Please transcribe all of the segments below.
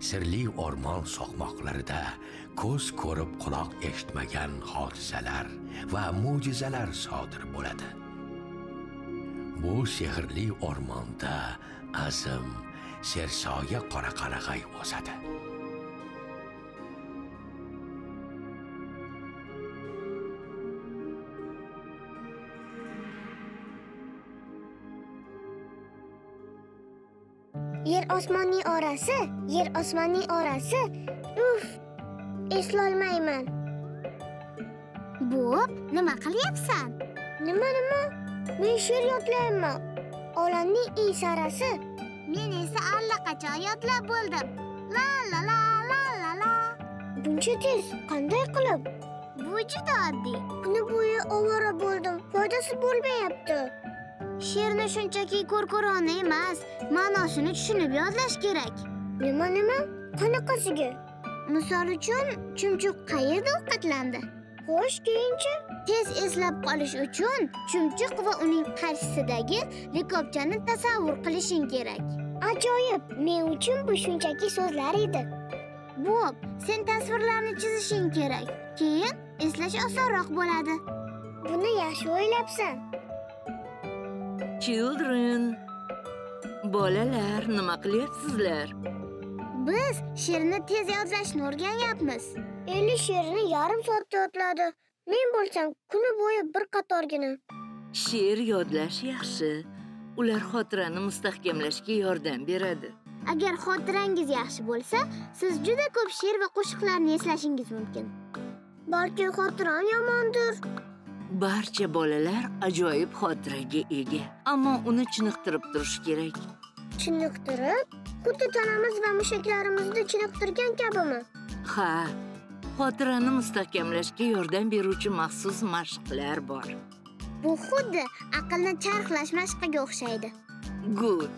sirli o'rmon soqmoqlarida ko'z ko'rib quloq eshitmagan hodisalar va mo'jizalar sodir bo'ladi. Bu sehrli o'rmonda azim sersoya qora qarag'ay o'sadi. Yer osmonning orasi yer osmonning orasi. Uf eslolmayman. Bu nima qilyapsan? Nima nima? Men she'r yodlayapman. Olamning eng sarasi men esa allaqachon yodlab bo'ldim. La la la la la la. Buncha tez qanday qilib? Bu juda oddiy. Kuni bo'yi ovora bo'ldim. Foydasi bo'lmayapti she'rni shunchaki ko'rko'rona emas ma'nosini tushunib yodlash kerak nima nima qanaqasiga misol uchun chumchuq qayerda ovqatlandi xo'sh keyinchi tez eslab qolish uchun chumchuq va uning qarshisidagi likopchani tasavvur qilishing kerak ajoyib men uchun bu shunchaki so'zlar edi. Bo'p sen tasvirlarni chizishing kerak keyin eslash osonroq bo'ladi. Buni yaxshi o'ylabsan children. Bolalar nima qilyapsizlar? Biz she'rni tez yodlashni o'rganyapmiz. Elli she'rni yarim soatda yodladi men bo'lsam kuni bo'yi bir qatorgina. She'r yodlash yaxshi. Ular xotirani mustahkamlashga yordam beradi. Agar xotirangiz yaxshi bo'lsa siz juda ko'p she'r va qo'shiqlarni eslashingiz mumkin. Balki xotiram yomondir barcha bolalar ajoyib xotiraga ega. Ammo uni chiniqtirib turish kerak. Chiniqtirib? Xuddi tanamiz va mushaklarimizni chiniqtirgan kabimi? Ha xotirani mustahkamlashga yordam beruvchi maxsus mashqlar bor. Bu xuddi aqlni charxlash mashqiga o'xshaydi. Good.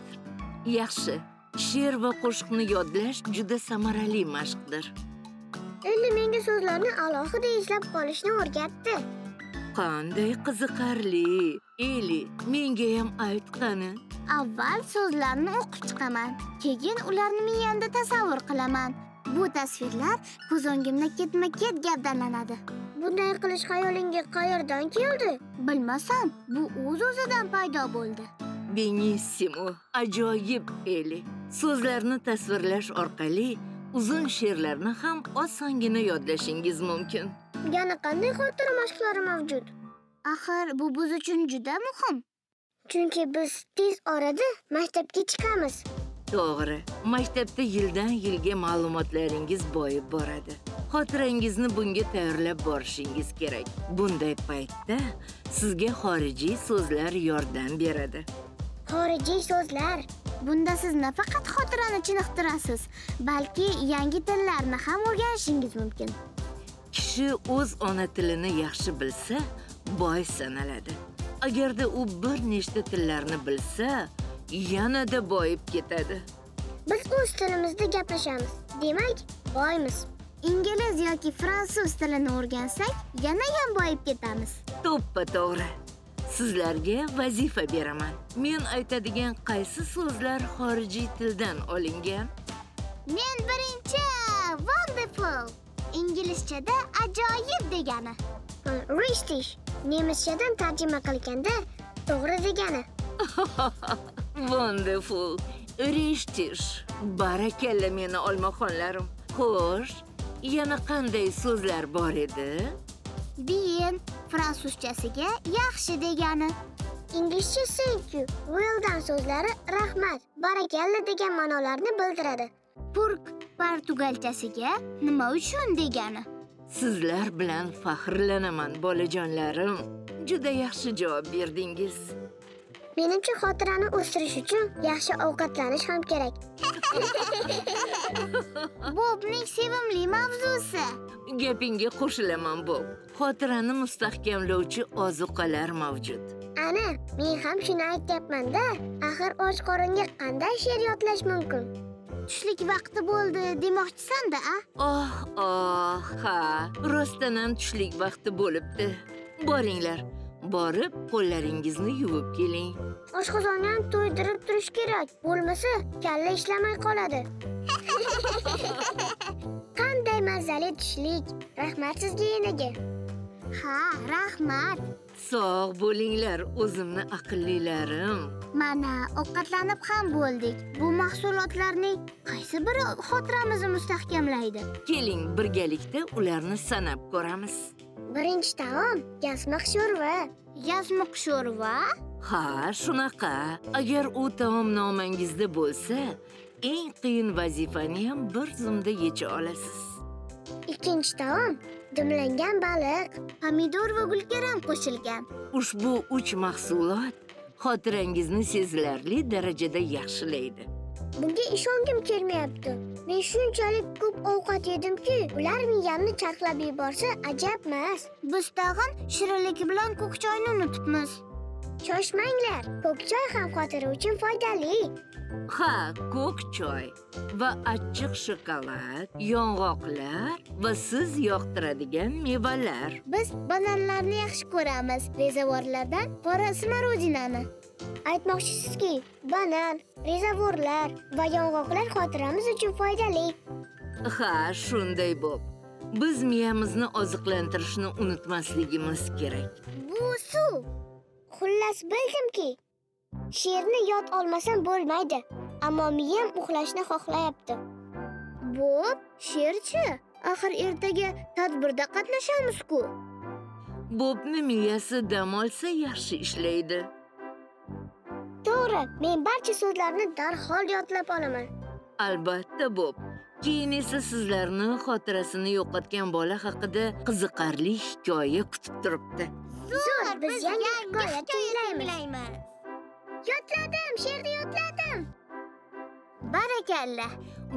Yaxshi. She'r va qo'shiqni yodlash juda samarali mashqdir. Endi menga so'zlarni alohida eslab qolishni o'rgatdi qanday qiziqarli. Eli menga ham ayt qani avval so'zlarni o'qib chiqaman keyin ularni miyamda tasavvur qilaman. Bu tasvirlar ko'z o'ngimda ketma ket gavdalanadi. Bunday qilish xayolingga qayerdan keldi? Bilmasam bu o'z o'zidan paydo bo'ldi. Benissimo ajoyib eli. So'zlarni tasvirlash orqali uzun she'rlarni ham osongina yodlashingiz mumkin. Yana qanday xotira mashqlari mavjud? Axir bu biz uchun juda muhim. Chunki biz tez orada maktabga chiqamiz. To'g'ri maktabda yildan yilga ma'lumotlaringiz boyib boradi. Xotirangizni bunga tayyorlab borishingiz kerak. Bunday paytda sizga xorijiy so'zlar yordam beradi. Xorijiy so'zlar bunda siz nafaqat xotirani chiniqtirasiz balki yangi tillarni ham o'rganishingiz mumkin. Kishi o'z ona tilini yaxshi bilsa boy sanaladi. Agarda u bir nechta tillarni bilsa yanada boyib ketadi. Biz o'z tilimizda gaplashamiz demak boymiz. Ingliz yoki fransuz tilini o'rgansak yanayam boyib ketamiz. To'ppa to'g'ri sizlarga vazifa beraman. Men aytadigan qaysi so'zlar xorijiy tildan olingan? Men birinchi wonderful. Inglizchada ajoyib degani. Richtig nemischadan tarjima qilganda to'g'ri degani. Wonderful. Richtig barakalla meni olmaxonlarim. Xo'sh yana qanday so'zlar bor edi? Bien fransuzchasiga yaxshi degani. Inglizcha thank you well done so'zlari rahmat barakalla degan ma'nolarni bildiradi. Purk portugalchasiga nima uchun degani? Sizlar bilan faxrlanaman bolajonlarim. Juda yaxshi javob berdingiz. Menimcha xotirani o'stirish uchun yaxshi ovqatlanish ham kerak. Bobning sevimli mavzusi gapingga qo'shilaman bob. Xotirani mustahkamlovchi ozuqalar mavjud. Ana men ham shuni aytyapmanda. Axir och qoringa qanday she'r yodlash mumkin? Tushlik vaqti bo'ldi demoqchisan-da a? Oh oh ha. Rostdanam tushlik vaqti bo'libdi. Boringlar borib qo'llaringizni yuvib keling. Oshqozonni ham to'ydirib turish kerak. Bo'lmasa kalla ishlamay qoladi qanday mazali tushlik. Rahmat sizga enaga. Ha rahmat. Sog' bo'linglar o'zimni aqllilarim. Mana ovqatlanib ham bo'ldik. Bu mahsulotlarning qaysi biri xotiramizni mustahkamlaydi? Keling birgalikda ularni sanab ko'ramiz. Birinchi taom yasmiq sho'rva. Yasmiq sho'rva? Ha shunaqa. Agar u taomnomangizda bo'lsa eng qiyin vazifani ham bir zumda yecha olasiz ikkinchi taom dimlangan baliq. Pomidor va gulkaram qo'shilgan. Ushbu uch mahsulot xotirangizni sezilarli darajada yaxshilaydi. Bunga ishongim kelmayapti. Men shunchalik ko'p ovqat yedimki ular miyamni charxlab yuborsa ajabmas biz tag'in shirinlik bilan ko'k choyni unutibmiz shoshmanglar ko'k choy ham xotira uchun foydali. Ha ko'k choy va achchiq shokolad yong'oqlar va siz yoqtiradigan mevalar. Biz bananlarni yaxshi ko'ramiz rezavorlardan qora smorodinani aytmoqchisizki banan rezavorlar va yong'oqlar xotiramiz uchun foydali. Ha shunday bo'p. Biz miyamizni oziqlantirishni unutmasligimiz kerak. Bu suv xullas bildimki she'rni yod olmasam bo'lmaydi ammo miyam uxlashni xohlayapti. Bo'p she'rchi? Axir ertaga tadbirda qatnashamiz-ku. Bo'pni miyasi dam olsa yaxshi ishlaydi. To'g'ri men barcha so'zlarni darhol yodlab olaman. Albatta bo'p. Keyin esa sizlarni xotirasini yo'qotgan bola haqida qiziqarli hikoya kutib turibdi zo'r biz yangi hikoya tinglaymiz yodladim she'rni yodladim barakalla.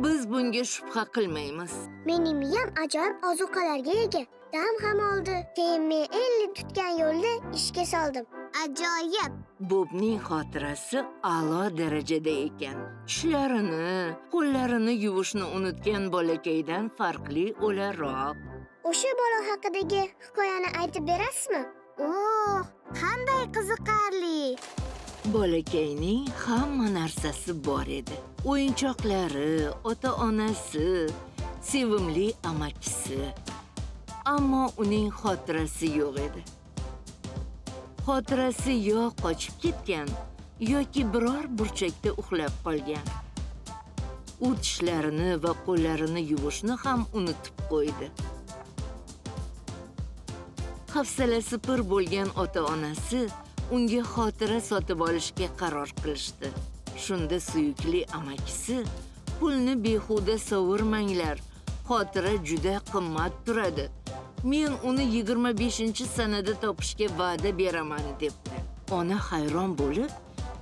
Biz bunga shubha qilmaymiz. Mening miyam ajoyib ozuqalarga ega. Dam ham oldi. Keyin men ellik tutgan yo'lda ishga soldim. Ajoyib. Bobning xotirasi a'lo darajada ekan. Tishlarini, qo'llarini yuvishni unutgan bolakaydan farqli o'laroq. o'sha bola haqidagi hikoyani aytib berasizmi qiziqarli Bolakayning hamma narsasi bor edi. O'yinchoqlari, ota-onasi, sevimli amakisi. Ammo uning xotirasi yo'q edi. Xotirasi yo qochib ketgan yoki biror burchakda uxlab qolgan. U tishlarini va qo'llarini yuvishni ham unutib qo'ydi. Hafsalasi pir bo'lgan ota-onasi unga xotira sotib olishga qaror qilishdi. Shunda suyukli amakisi pulni behuda sovurmanglar. Xotira juda qimmat turadi. Men uni 25-sanada topishga va'da beraman debdi. Ona hayron bo'lib,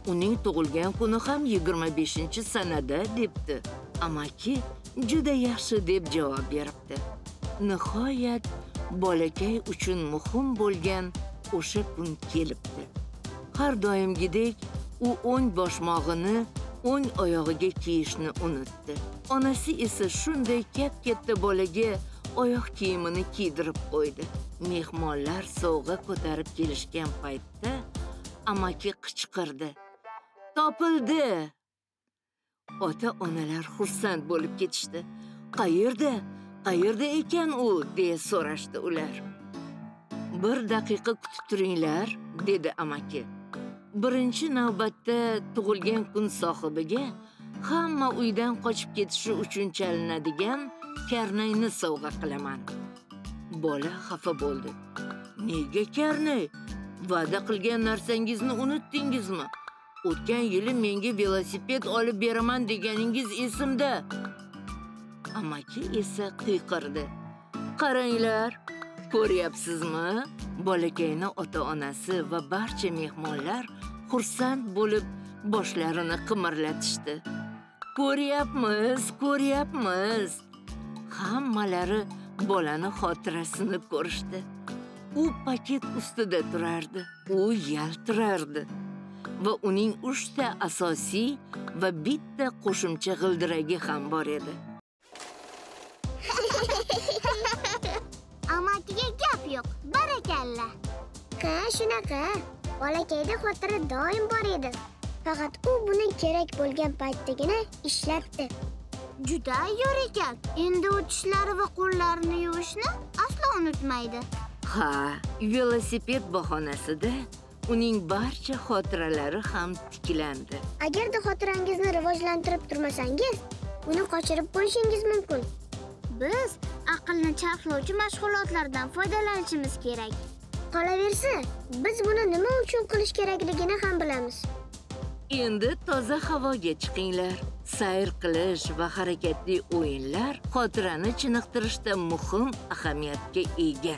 uning tug'ilgan kuni ham 25-sanada debdi. Amaki juda yaxshi deb javob beribdi. Nihoyat bolakay uchun muhim bo'lgan o'sha kun kelibdi. Har doimgidek u o'ng boshmog'ini o'ng oyog'iga kiyishni unutdi. Onasi esa shunday kap-katta bolaga oyoq kiyimini kiydirib qo'ydi. Mehmonlar sovg'a ko'tarib kelishgan paytda amaki qichqirdi. Topildi! Ota-onalar xursand bo'lib ketishdi. Qayerda? Qayerda ekan u? deya so'rashdi ular. Bir daqiqa kutib turinglar, dedi amaki. Birinchi navbatda tug'ilgan kun sohibiga hamma uydan qochib ketishi uchun chalinadigan karnayni sovg'a qilaman. Bola xafa bo'ldi. Nega karnay? Va'da qilgan narsangizni unutdingizmi? O'tgan yili menga velosiped olib beraman deganingiz esimda. Amaki esa qiyqirdi. Qaranglar, ko'ryapsizmi? Bolakayni ota-onasi va barcha mehmonlar xursand bo'lib boshlarini qimirlatishdi. Ko'ryapmiz, ko'ryapmiz. Hammalari bolani xotirasini ko'rishdi. U paket ustida turardi. U yaltirardi. Va uning 3 ta asosiy va bitta qo'shimcha g'ildiragi ham bor edi. Yo'q barakalla ha shunaqa bolakayda xotira doim bor edi. Faqat u buni kerak bo'lgan paytdagina ishlatdi. Juda ayyor ekan. Endi u tishlari va qo'llarini yuvishni aslo unutmaydi. Ha velosiped bahonasida uning barcha xotiralari ham tiklandi. Agarda xotirangizni rivojlantirib turmasangiz uni qochirib qo'yishingiz mumkin. Biz aqlni charxlovchi mashg'ulotlardan foydalanishimiz kerak. Qolaversa biz buni nima uchun qilish kerakligini ham bilamiz. Endi toza havoga chiqinglar. Sayr qilish va harakatli o'yinlar xotirani chiniqtirishda muhim ahamiyatga ega